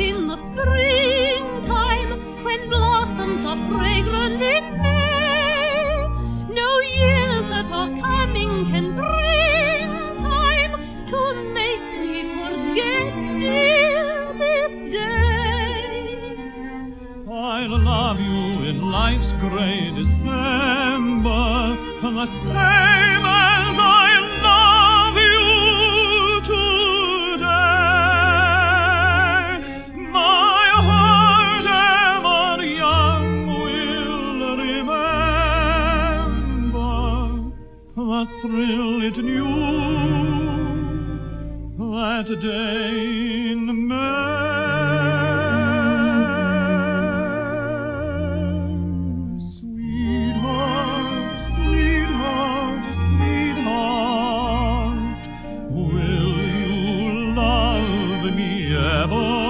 in the springtime when blossoms are in gray December, the same as I love you today. My heart ever young will remember the thrill it knew that day Me